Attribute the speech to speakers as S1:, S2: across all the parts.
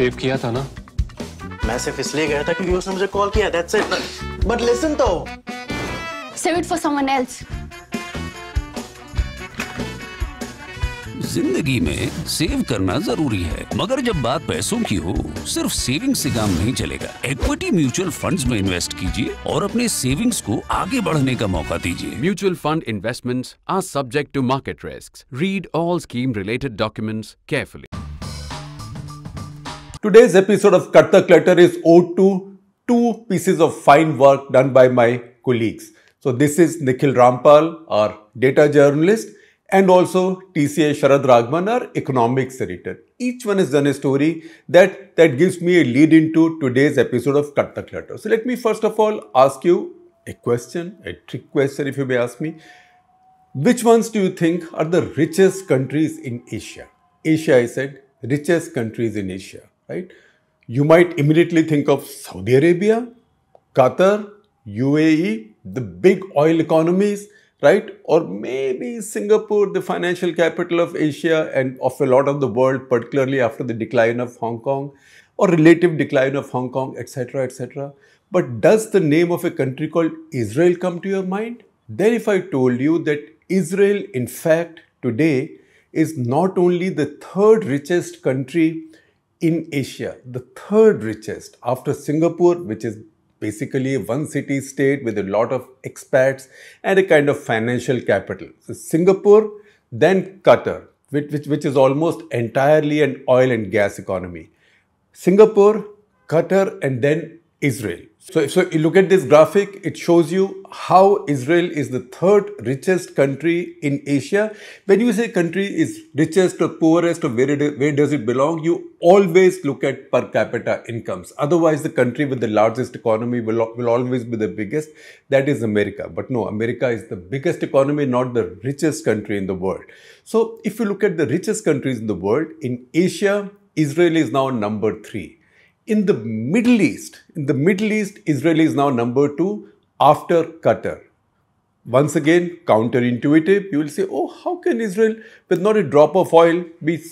S1: Save किया था ना
S2: मैं सिर्फ़ इसलिए गया था क्योंकि उसने मुझे कॉल किया दैट्स इट बट लिसन तो
S3: Save it for someone else.
S4: ज़िंदगी में सेव करना ज़रूरी है मगर जब बात पैसों की हो सिर्फ़ सेविंग से काम नहीं चलेगा इक्विटी म्यूचुअल फंड्स में इन्वेस्ट कीजिए और अपने सेविंग्स को आगे बढ़ने का मौका दीजिए
S5: mutual fund investments are subject to market risks. Read all scheme related documents carefully.
S6: Today's episode of Cut the Clutter is owed to two pieces of fine work done by my colleagues. So this is Nikhil Rampal, our data journalist, and also TCA Sharad Raghavan, our economics editor. Each one has done a story that, that gives me a lead into today's episode of Cut the Clutter. So let me first of all ask you a question, a trick question if you may ask me. Which ones do you think are the richest countries in Asia? Asia, I said, richest countries in Asia, right? You might immediately think of Saudi Arabia, Qatar, UAE, the big oil economies, right? Or maybe Singapore, the financial capital of Asia and of a lot of the world, particularly after the decline of Hong Kong or relative decline of Hong Kong, etc., etc. But does the name of a country called Israel come to your mind? Then, if I told you that Israel, in fact, today is not only the third richest country in Asia, the third richest after Singapore, which is basically one city state with a lot of expats and a kind of financial capital. So, Singapore, then Qatar, which, which, which is almost entirely an oil and gas economy. Singapore, Qatar, and then Israel. So, so you look at this graphic, it shows you how Israel is the third richest country in Asia. When you say country is richest or poorest or where, it, where does it belong, you always look at per capita incomes. Otherwise, the country with the largest economy will, will always be the biggest. That is America. But no, America is the biggest economy, not the richest country in the world. So if you look at the richest countries in the world, in Asia, Israel is now number three. In the Middle East, in the Middle East, Israel is now number two after Qatar. Once again, counterintuitive, you will say, oh, how can Israel, with not a drop of oil, be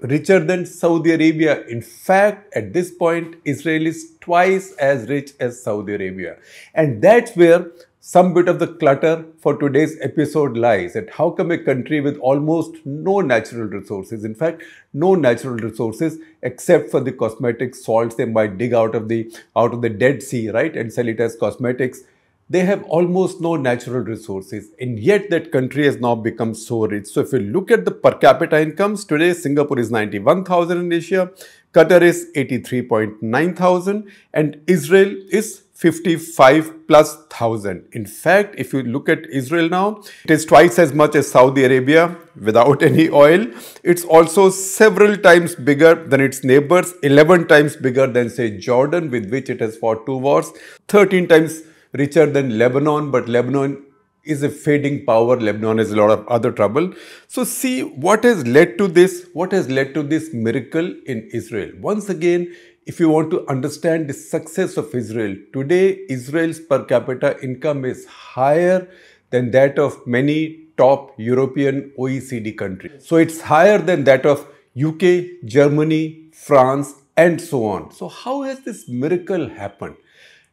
S6: richer than Saudi Arabia? In fact, at this point, Israel is twice as rich as Saudi Arabia. And that's where some bit of the clutter for today's episode lies at how come a country with almost no natural resources in fact no natural resources except for the cosmetic salts they might dig out of the out of the dead sea right and sell it as cosmetics they have almost no natural resources. And yet that country has now become so rich. So if you look at the per capita incomes today singapore is 91000 in asia qatar is 839 thousand and israel is 55 plus thousand. In fact, if you look at Israel now, it is twice as much as Saudi Arabia without any oil. It's also several times bigger than its neighbors, 11 times bigger than, say, Jordan, with which it has fought two wars, 13 times richer than Lebanon, but Lebanon is a fading power. Lebanon has a lot of other trouble. So see what has led to this, what has led to this miracle in Israel. Once again, if you want to understand the success of Israel, today Israel's per capita income is higher than that of many top European OECD countries. So it's higher than that of UK, Germany, France, and so on. So how has this miracle happened?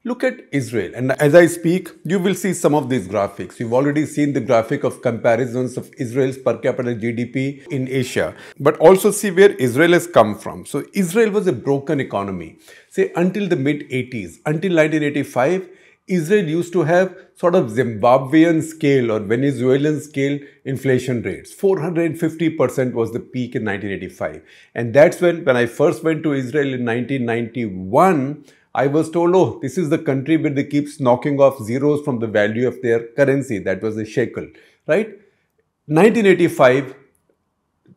S6: Look at Israel, and as I speak, you will see some of these graphics. You've already seen the graphic of comparisons of Israel's per capita GDP in Asia, but also see where Israel has come from. So, Israel was a broken economy. Say, until the mid 80s, until 1985, Israel used to have sort of Zimbabwean scale or Venezuelan scale inflation rates. 450% was the peak in 1985. And that's when, when I first went to Israel in 1991, I was told, oh, this is the country where they keep knocking off zeros from the value of their currency. That was the shekel, right? 1985,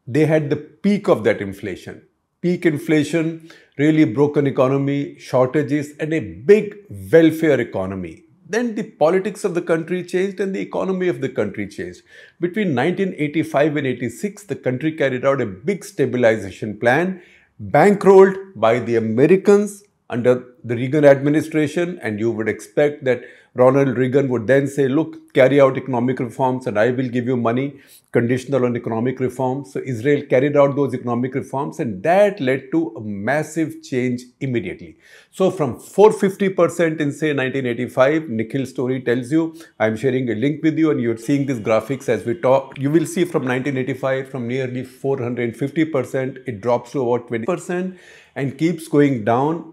S6: they had the peak of that inflation. Peak inflation, really broken economy, shortages, and a big welfare economy. Then the politics of the country changed and the economy of the country changed. Between 1985 and 86, the country carried out a big stabilization plan, bankrolled by the Americans under the Reagan administration, and you would expect that Ronald Reagan would then say, look, carry out economic reforms and I will give you money conditional on economic reforms. So Israel carried out those economic reforms and that led to a massive change immediately. So from 450% in say 1985, Nikhil's story tells you, I'm sharing a link with you and you're seeing these graphics as we talk. You will see from 1985 from nearly 450%, it drops to about 20% and keeps going down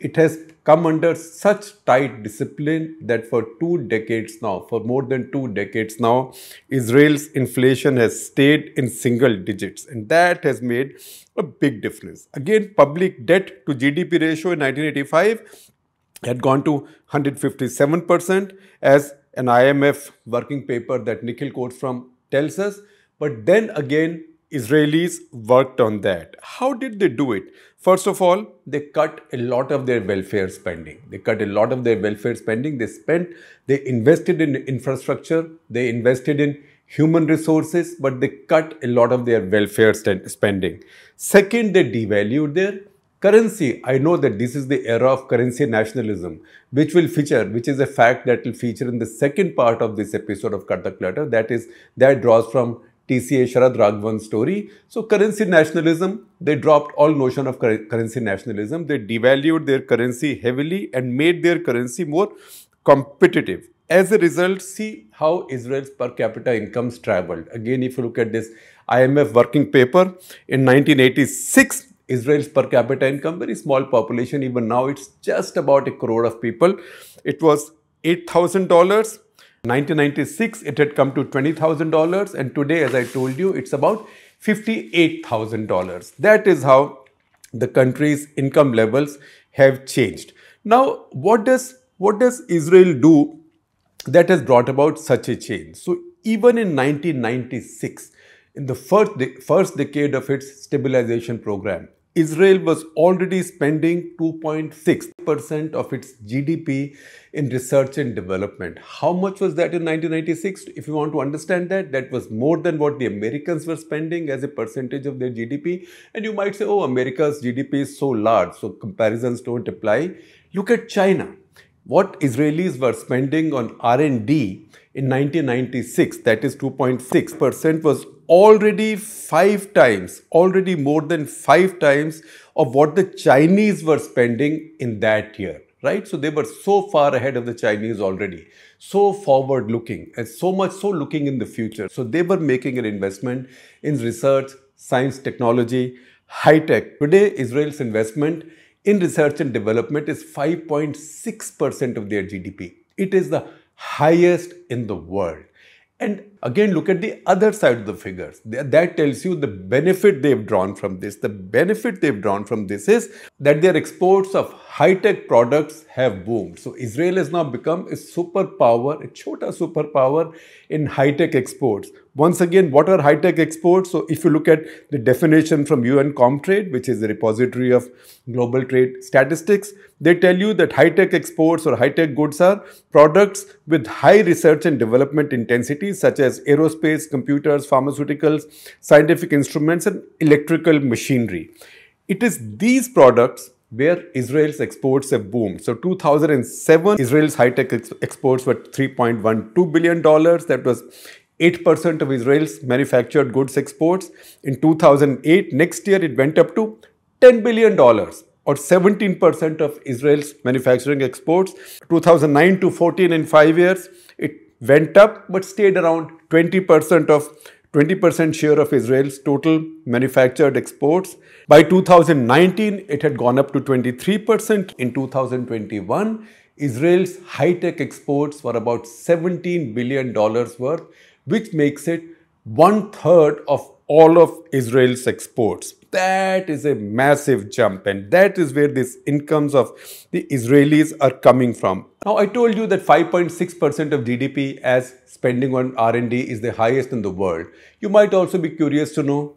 S6: it has come under such tight discipline that for two decades now, for more than two decades now, Israel's inflation has stayed in single digits. And that has made a big difference. Again, public debt to GDP ratio in 1985 had gone to 157% as an IMF working paper that Nikhil quotes from tells us. But then again, Israelis worked on that. How did they do it? First of all, they cut a lot of their welfare spending. They cut a lot of their welfare spending. They spent, they invested in infrastructure, they invested in human resources, but they cut a lot of their welfare spending. Second, they devalued their currency. I know that this is the era of currency nationalism, which will feature, which is a fact that will feature in the second part of this episode of Cut the Clutter. That is, that draws from TCA Sharad Raghavan story. So currency nationalism, they dropped all notion of currency nationalism. They devalued their currency heavily and made their currency more competitive. As a result, see how Israel's per capita incomes traveled. Again, if you look at this IMF working paper in 1986, Israel's per capita income, very small population, even now it's just about a crore of people. It was $8,000 1996, it had come to $20,000 and today, as I told you, it's about $58,000. That is how the country's income levels have changed. Now, what does, what does Israel do that has brought about such a change? So, even in 1996, in the first, de first decade of its stabilization program, Israel was already spending 2.6% of its GDP in research and development. How much was that in 1996? If you want to understand that, that was more than what the Americans were spending as a percentage of their GDP. And you might say, oh, America's GDP is so large, so comparisons don't apply. Look at China. What Israelis were spending on R&D in 1996, that is 2.6%, was already five times, already more than five times of what the Chinese were spending in that year, right? So they were so far ahead of the Chinese already, so forward looking and so much so looking in the future. So they were making an investment in research, science, technology, high tech. Today, Israel's investment in research and development is 5.6% of their GDP. It is the highest in the world. And again, look at the other side of the figures. That tells you the benefit they've drawn from this. The benefit they've drawn from this is that their exports of high-tech products have boomed. So Israel has now become a superpower, a chota superpower in high-tech exports. Once again, what are high-tech exports? So if you look at the definition from UN Comtrade, which is the repository of global trade statistics, they tell you that high-tech exports or high-tech goods are products with high research and development intensity, such as aerospace, computers, pharmaceuticals, scientific instruments, and electrical machinery. It is these products where Israel's exports have boomed. So 2007, Israel's high-tech ex exports were $3.12 billion. That was 8% of Israel's manufactured goods exports. In 2008, next year, it went up to $10 billion or 17% of Israel's manufacturing exports. 2009 to 14 in five years, it went up but stayed around 20% of 20% share of Israel's total manufactured exports. By 2019, it had gone up to 23%. In 2021, Israel's high-tech exports were about $17 billion worth, which makes it one third of all of Israel's exports. That is a massive jump and that is where these incomes of the Israelis are coming from. Now I told you that 5.6% of GDP as spending on R&D is the highest in the world. You might also be curious to know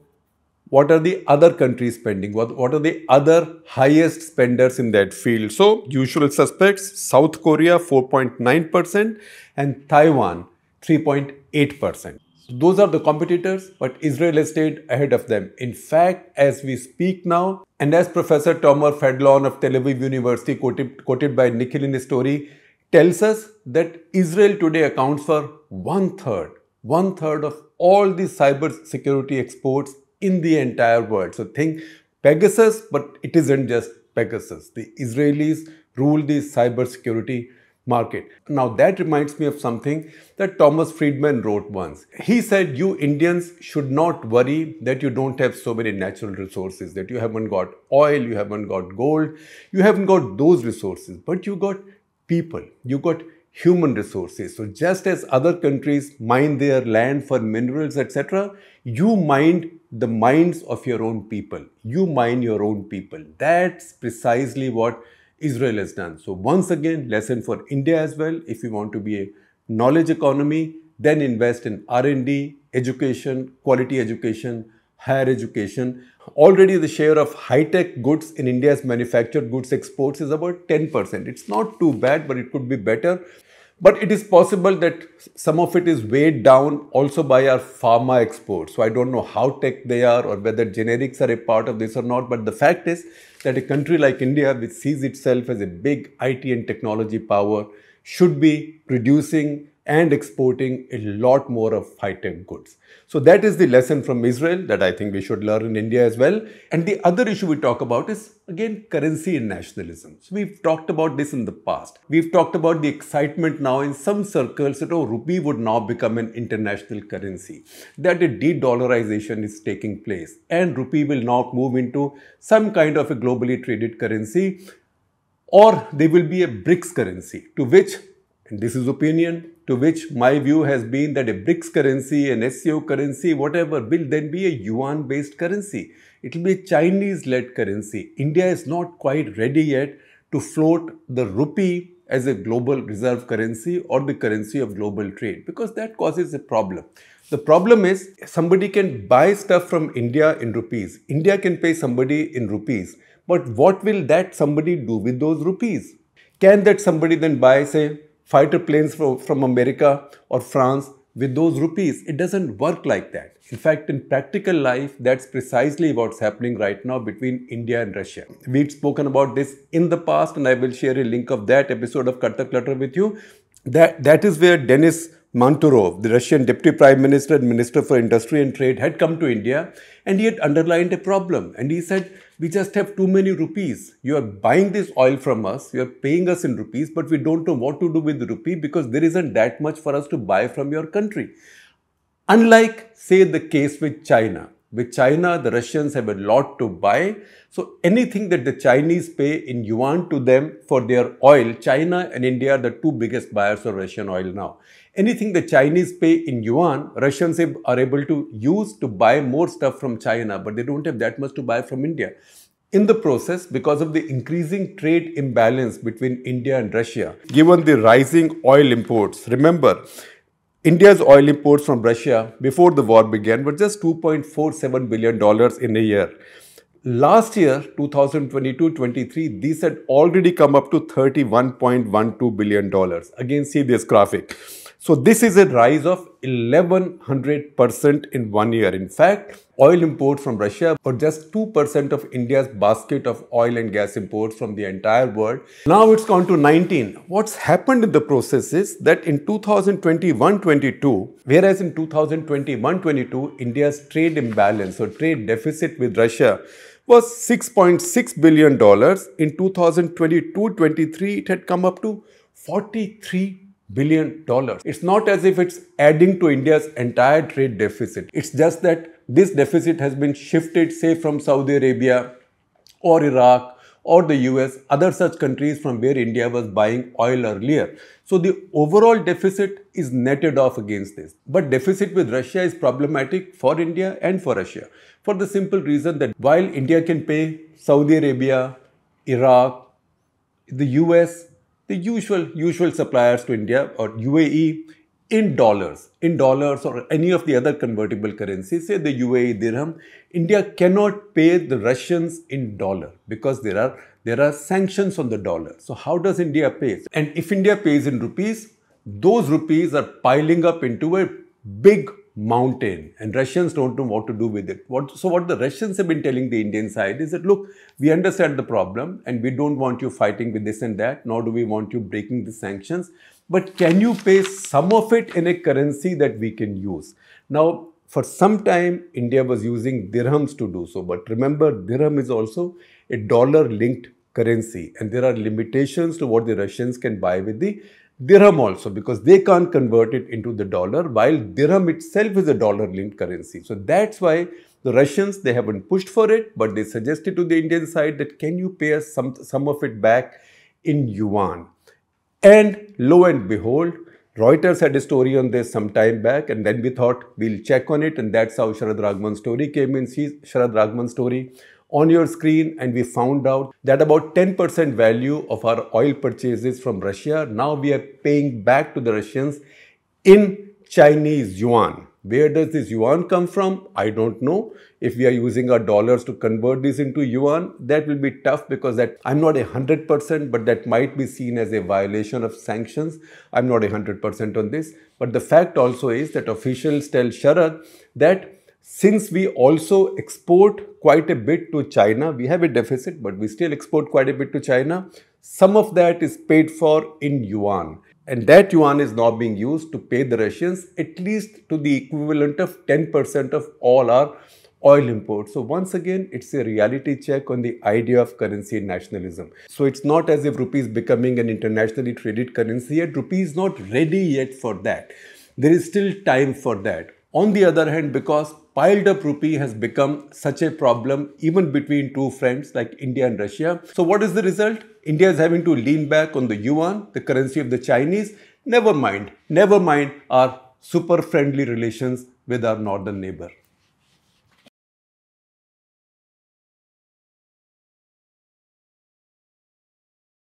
S6: what are the other countries spending? What, what are the other highest spenders in that field? So usual suspects, South Korea 4.9% and Taiwan 3.8%. So those are the competitors, but Israel has stayed ahead of them. In fact, as we speak now, and as Professor Tomer Fadlon of Tel Aviv University quoted, quoted by Nikhil in his story, tells us that Israel today accounts for one third, one third of all the cyber security exports in the entire world. So think Pegasus, but it isn't just Pegasus. The Israelis rule the cyber security market. Now that reminds me of something that Thomas Friedman wrote once. He said, You Indians should not worry that you don't have so many natural resources, that you haven't got oil, you haven't got gold, you haven't got those resources, but you got people, you got human resources. So just as other countries mine their land for minerals, etc., you mine the minds of your own people. You mine your own people. That's precisely what Israel has done. So once again, lesson for India as well. If you want to be a knowledge economy, then invest in R&D, education, quality education, higher education. Already the share of high-tech goods in India's manufactured goods exports is about 10%. It's not too bad, but it could be better. But it is possible that some of it is weighed down also by our pharma exports. So I don't know how tech they are or whether generics are a part of this or not. But the fact is that a country like India, which sees itself as a big IT and technology power, should be producing and exporting a lot more of high-tech goods. So that is the lesson from Israel that I think we should learn in India as well. And the other issue we talk about is again currency and nationalism. So we've talked about this in the past. We've talked about the excitement now in some circles that oh rupee would now become an international currency, that a de-dollarization is taking place and rupee will now move into some kind of a globally traded currency or there will be a BRICS currency to which this is opinion to which my view has been that a BRICS currency, an SCO currency, whatever, will then be a yuan based currency. It will be a Chinese led currency. India is not quite ready yet to float the rupee as a global reserve currency or the currency of global trade because that causes a problem. The problem is somebody can buy stuff from India in rupees. India can pay somebody in rupees. But what will that somebody do with those rupees? Can that somebody then buy, say, fighter planes from, from America or France with those rupees. It doesn't work like that. In fact, in practical life, that's precisely what's happening right now between India and Russia. We've spoken about this in the past, and I will share a link of that episode of Cut the Clutter with you. That, that is where Denis Manturov, the Russian Deputy Prime Minister and Minister for Industry and Trade, had come to India and he had underlined a problem. And he said, We just have too many rupees. You are buying this oil from us, you are paying us in rupees, but we don't know what to do with the rupee because there isn't that much for us to buy from your country. Unlike, say, the case with China. With China, the Russians have a lot to buy. So anything that the Chinese pay in yuan to them for their oil, China and India are the two biggest buyers of Russian oil now. Anything the Chinese pay in yuan, Russians are able to use to buy more stuff from China, but they don't have that much to buy from India. In the process, because of the increasing trade imbalance between India and Russia, given the rising oil imports, remember, India's oil imports from Russia before the war began were just $2.47 billion in a year. Last year, 2022-23, these had already come up to $31.12 billion. Again, see this graphic. So this is a rise of 1100% in one year. In fact, oil imports from Russia were just 2% of India's basket of oil and gas imports from the entire world. Now it's gone to 19. What's happened in the process is that in 2021-22, whereas in 2021-22, India's trade imbalance or trade deficit with Russia was $6.6 billion. In 2022-23, it had come up to 43 billion dollars. It's not as if it's adding to India's entire trade deficit. It's just that this deficit has been shifted, say, from Saudi Arabia or Iraq or the US, other such countries from where India was buying oil earlier. So the overall deficit is netted off against this. But deficit with Russia is problematic for India and for Russia for the simple reason that while India can pay Saudi Arabia, Iraq, the US, the usual usual suppliers to India or UAE in dollars, in dollars or any of the other convertible currencies, say the UAE dirham, India cannot pay the Russians in dollar because there are there are sanctions on the dollar. So how does India pay? And if India pays in rupees, those rupees are piling up into a big mountain and Russians don't know what to do with it. What, so what the Russians have been telling the Indian side is that, look, we understand the problem and we don't want you fighting with this and that, nor do we want you breaking the sanctions. But can you pay some of it in a currency that we can use? Now, for some time, India was using dirhams to do so. But remember, dirham is also a dollar linked currency and there are limitations to what the Russians can buy with the dirham also because they can't convert it into the dollar while dirham itself is a dollar linked currency. So that's why the Russians, they haven't pushed for it, but they suggested to the Indian side that can you pay us some, some of it back in yuan? And lo and behold, Reuters had a story on this some time back, and then we thought we'll check on it, and that's how Sharad Raghavan's story came in. See Sharad Raghavan's story on your screen and we found out that about 10% value of our oil purchases from Russia, now we are paying back to the Russians in Chinese yuan. Where does this yuan come from? I don't know. If we are using our dollars to convert this into yuan, that will be tough because that I'm not a hundred percent, but that might be seen as a violation of sanctions. I'm not a hundred percent on this. But the fact also is that officials tell Sharad that since we also export quite a bit to China, we have a deficit, but we still export quite a bit to China. Some of that is paid for in yuan. And that yuan is now being used to pay the Russians at least to the equivalent of 10% of all our oil imports. So once again, it's a reality check on the idea of currency nationalism. So it's not as if rupee is becoming an internationally traded currency yet. Rupee is not ready yet for that. There is still time for that. On the other hand, because piled up rupee has become such a problem even between two friends like India and Russia. So what is the result? India is having to lean back on the yuan, the currency of the Chinese. Never mind, never mind our super friendly relations with our northern neighbor.